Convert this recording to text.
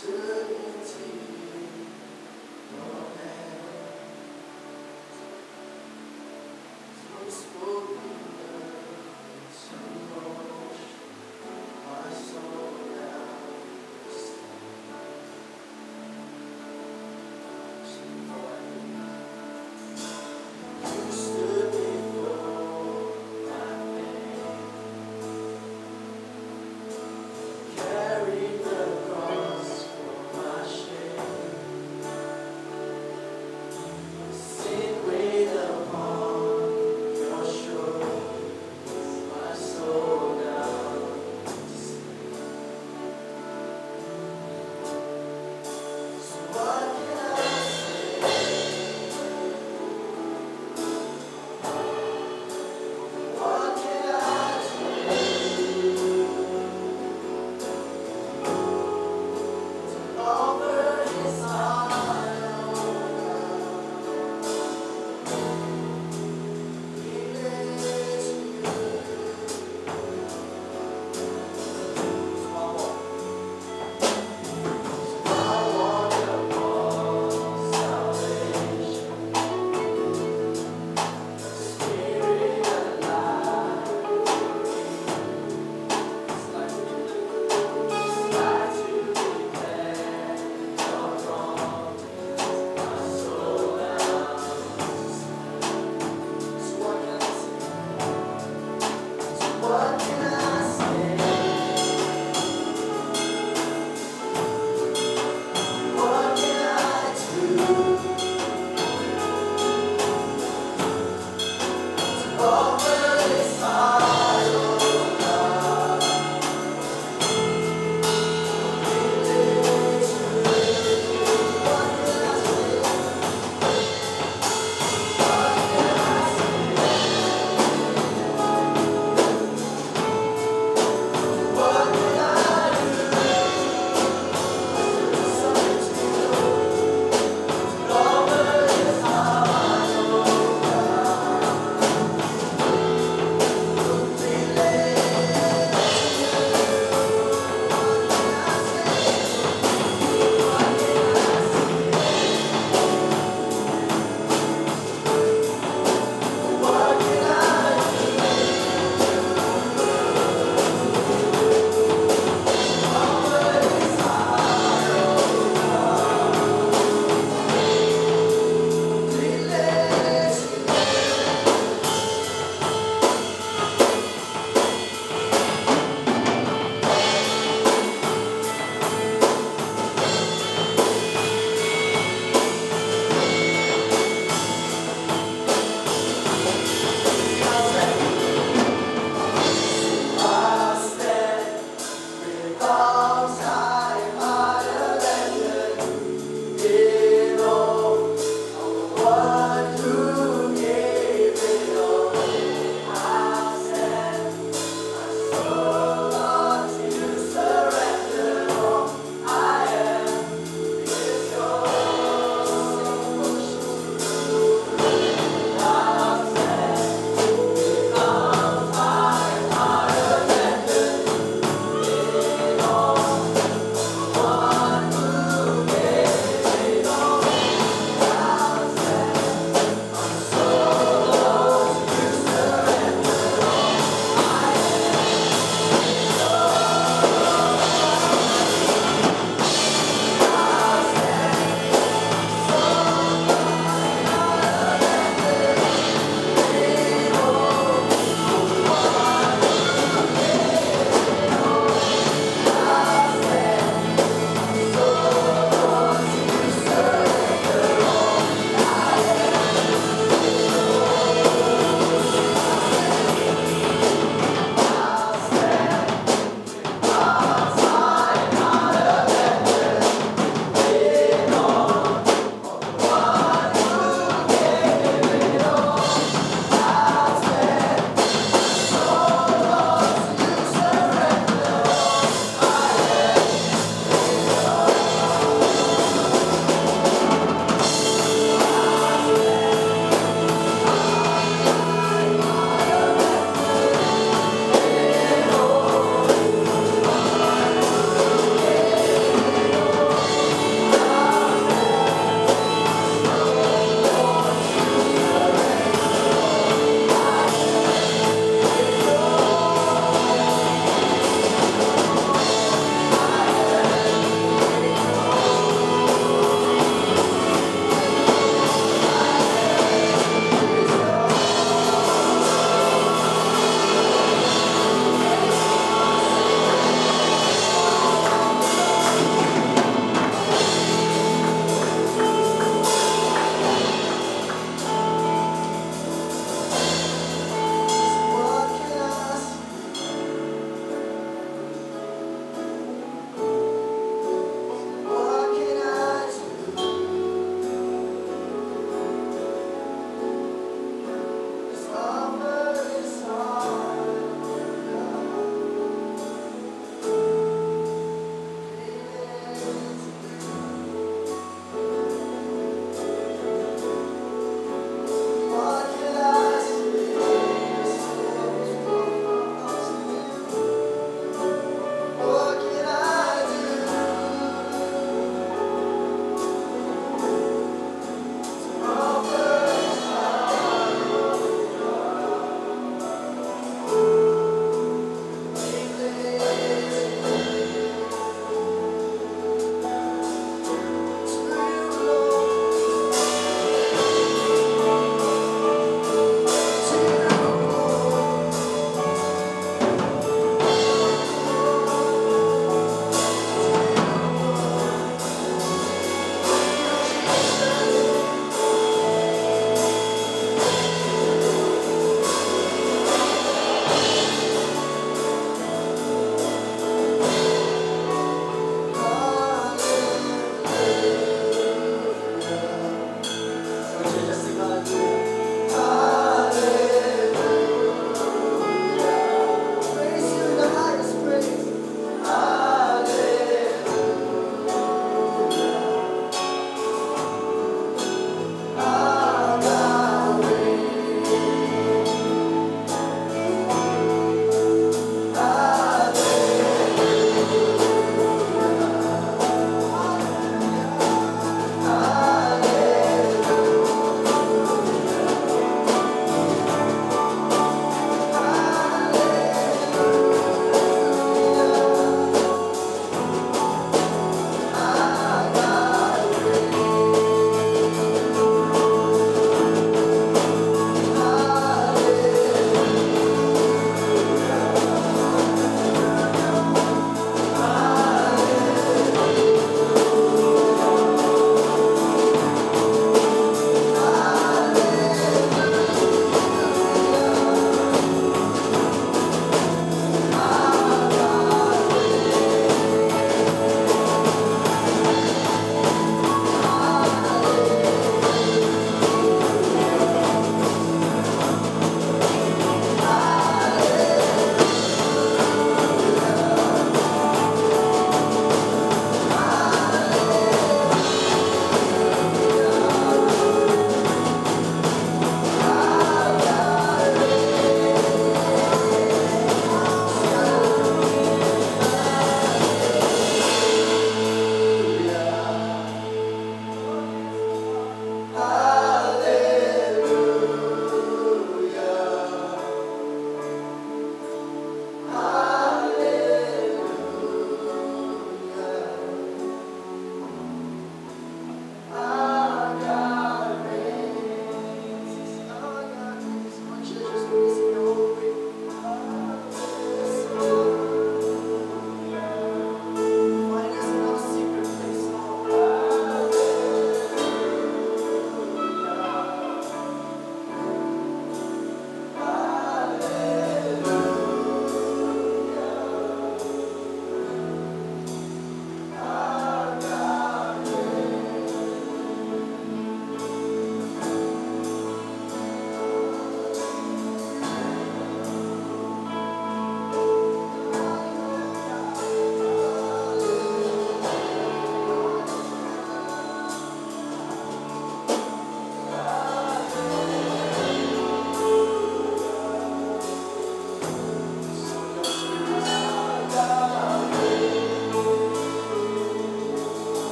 Carry